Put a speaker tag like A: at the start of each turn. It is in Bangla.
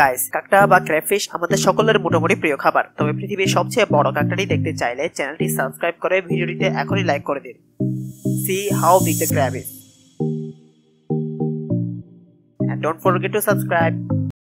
A: গাইস কাঁকড়া বা ক্র্যাফিশ আমাদের সকলের মোটামুটি প্রিয় খাবার। তবে পৃথিবীর সবচেয়ে বড় কাঁকড়াটি দেখতে চাইলে চ্যানেলটি সাবস্ক্রাইব করে ভিডিওটিতে এখনই লাইক করে দিন। See how big the crab is and don't forget to subscribe.